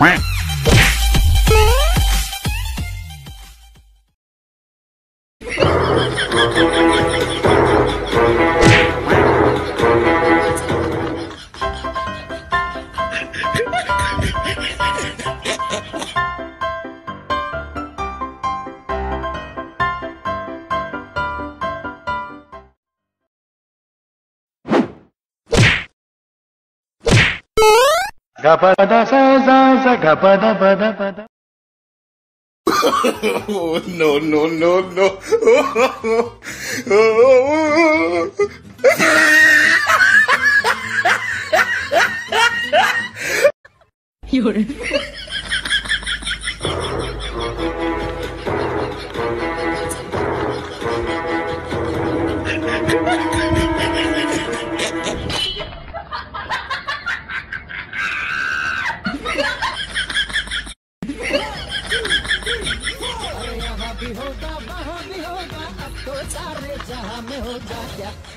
Quack. oh, no, no, no, no. Oh, oh, oh, You're.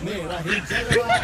मेरा ही जलवा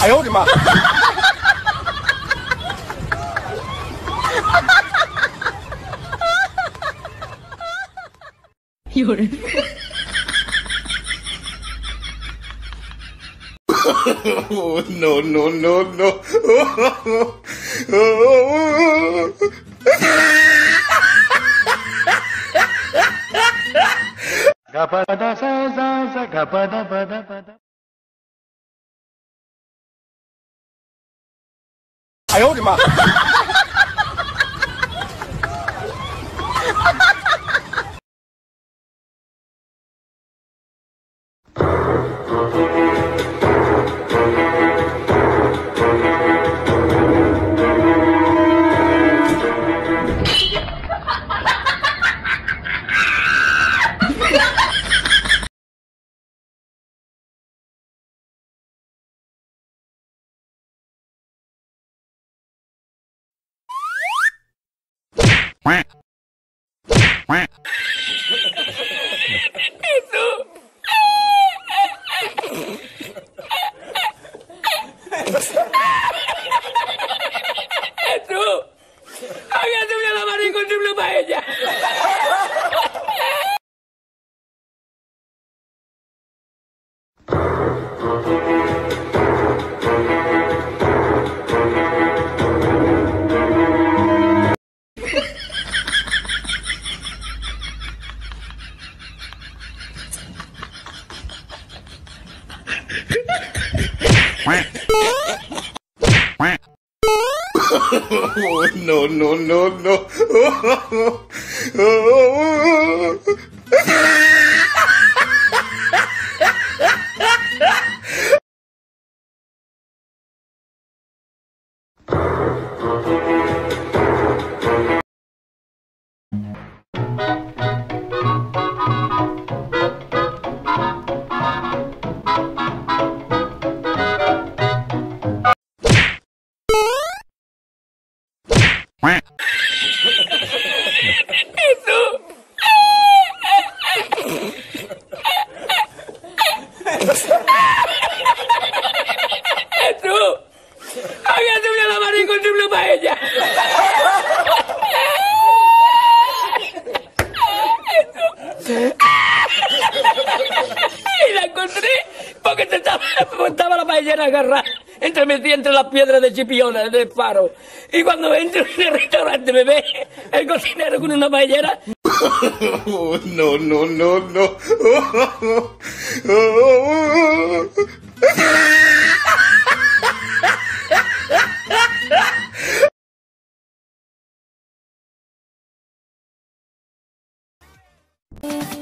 哎呦我的妈！有人。no, no, no, no. Gapada sa sa sa gapada pada pada. 哎呦我的妈！Ah! oh, no, no, no, no. Eso. Eso. Había tenido la mar increíble pa ella. Eso. Y la encontré porque estaba montaba la paella en la garra se metía entre las piedras de Chipiona, de Faro. Y cuando entro en el restaurante me ve el cocinero con una paellera. no, no, no, no.